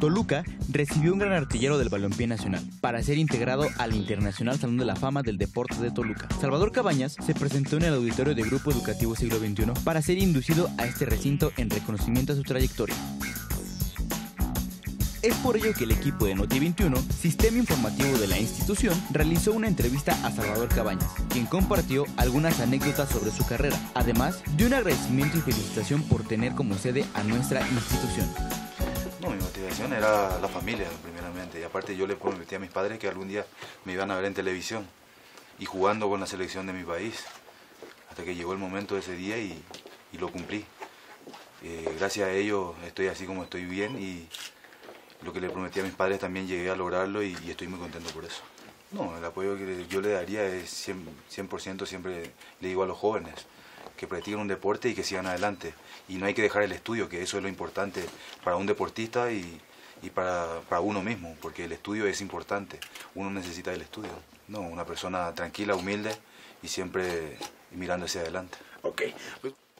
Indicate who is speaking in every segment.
Speaker 1: Toluca recibió un gran artillero del balompié nacional para ser integrado al Internacional Salón de la Fama del Deporte de Toluca. Salvador Cabañas se presentó en el auditorio de Grupo Educativo Siglo XXI para ser inducido a este recinto en reconocimiento a su trayectoria. Es por ello que el equipo de Noti21, sistema informativo de la institución, realizó una entrevista a Salvador Cabañas, quien compartió algunas anécdotas sobre su carrera, además de un agradecimiento y felicitación por tener como sede a nuestra institución.
Speaker 2: No, mi motivación era la familia, primeramente. Y aparte yo le prometí a mis padres que algún día me iban a ver en televisión y jugando con la selección de mi país. Hasta que llegó el momento de ese día y, lo cumplí. Eh, gracias a ello estoy así como estoy bien y lo que le prometí a mis padres también llegué a lograrlo y, estoy muy contento por eso. No, el apoyo que yo le daría es 100%, siempre le digo a los jóvenes que practiquen un deporte y que sigan adelante. Y no hay que dejar el estudio, que eso es lo importante para un deportista y, para, para, uno mismo, porque el estudio es importante. Uno necesita el estudio. No, una persona tranquila, humilde y siempre mirando hacia adelante.
Speaker 3: Ok.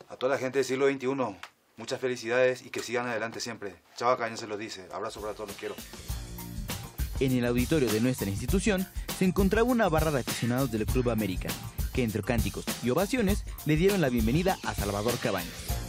Speaker 2: A toda la gente del siglo XXI, Muchas felicidades y que sigan adelante siempre. Chava Caña se lo dice. Abrazo para todos, los quiero.
Speaker 1: En el auditorio de nuestra institución se encontraba una barra de aficionados del Club América, que entre cánticos y ovaciones le dieron la bienvenida a Salvador Cabañas.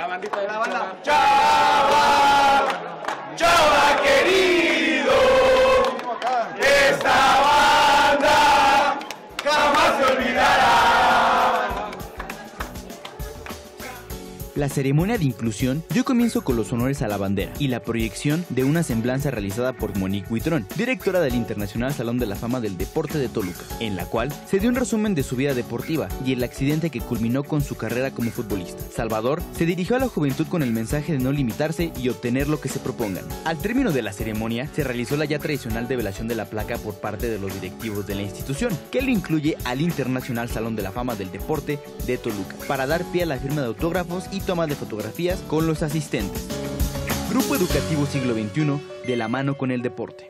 Speaker 1: La ceremonia de inclusión dio comienzo con los honores a la bandera y la proyección de una semblanza realizada por Monique Huitrón, directora del Internacional Salón de la Fama del Deporte de Toluca, en la cual se dio un resumen de su vida deportiva y el accidente que culminó con su carrera como futbolista. Salvador se dirigió a la juventud con el mensaje de no limitarse y obtener lo que se propongan. Al término de la ceremonia, se realizó la ya tradicional develación de la placa por parte de los directivos de la institución, que lo incluye al Internacional Salón de la Fama del Deporte de Toluca, para dar pie a la firma de autógrafos y toma de fotografías con los asistentes. Grupo Educativo Siglo XXI de la mano con el deporte.